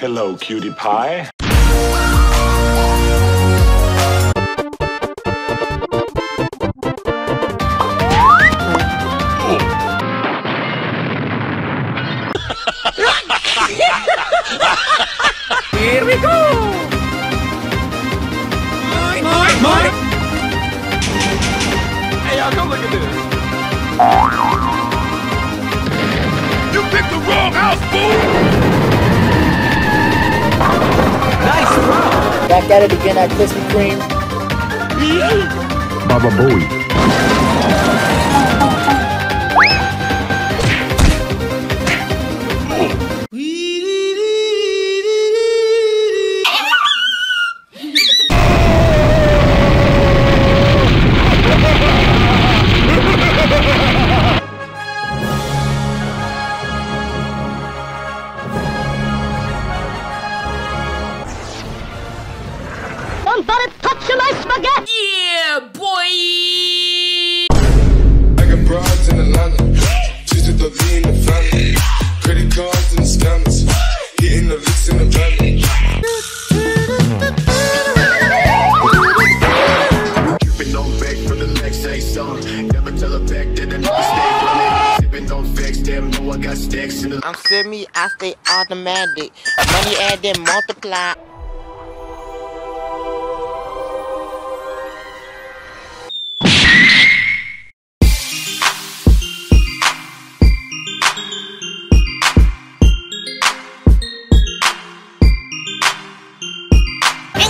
Hello, cutie pie. Back at it again at Krispy Kreme. Baba Booey. Somebody touch my spaghetti! Yeah, boy! I got broads in Atlanta. Just to the lean the family. Credit cards and the scammers. Hitting the licks in the van. Sipping on back for the next say so. Never tell her back that I never stay from. Sipping on facts, damn, know I got stacks in the. I'm semi, I stay automatic. Money add then multiply.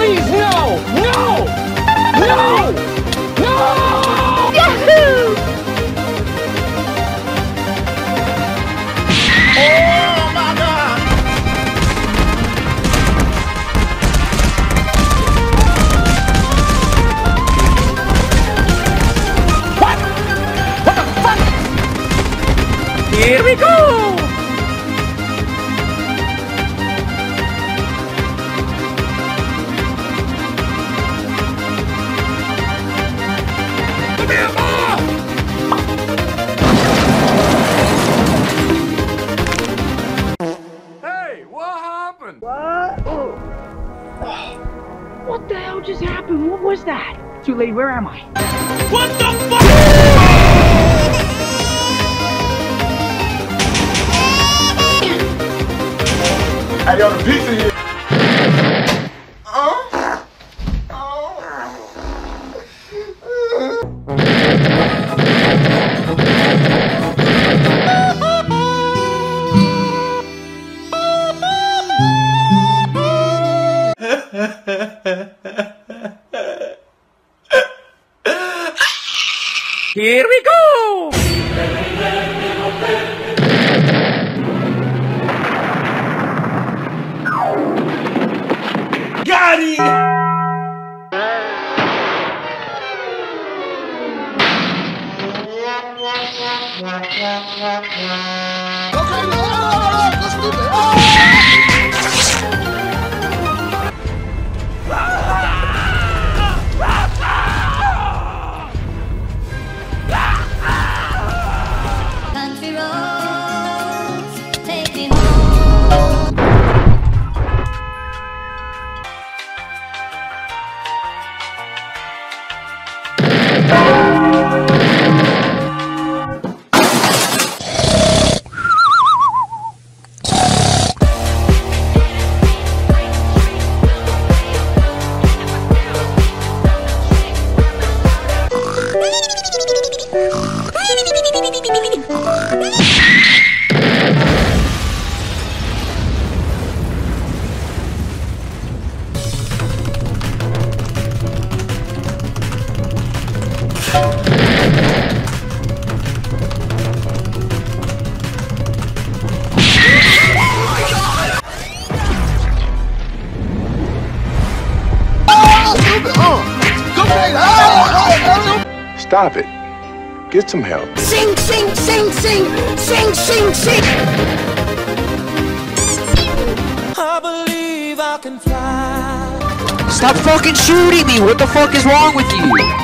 please, no! No! No! Just happened? What was that? Too late, where am I? What the fuck? Hey, yo, the pizza here. Here Got it! Stop it. Get some help. Sing, sing, sing, sing, sing, sing, sing. Stop fucking shooting me! What the fuck is wrong with you?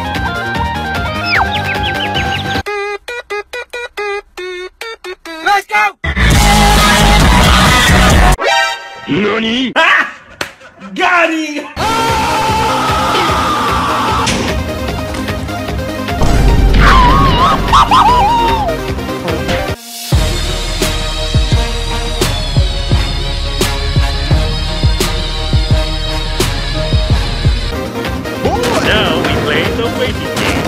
NANI? Got him! Now we play the waiting game.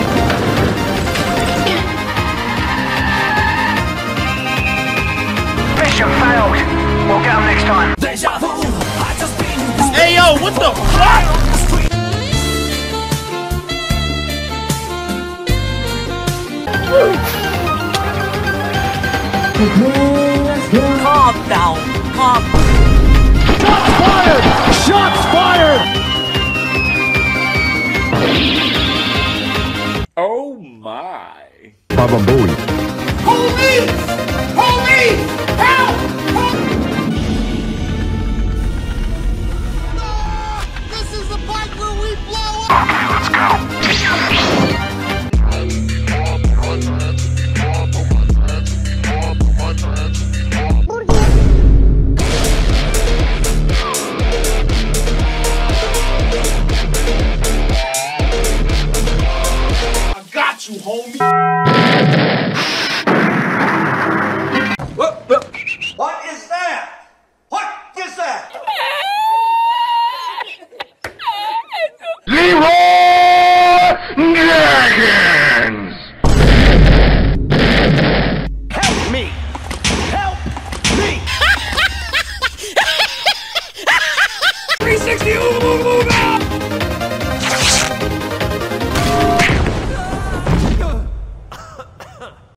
Mission failed. We'll get them next time. Hey yo, what the fuck? Calm down. Calm. Shots fired! Shots fired! Oh my. Baba Booey.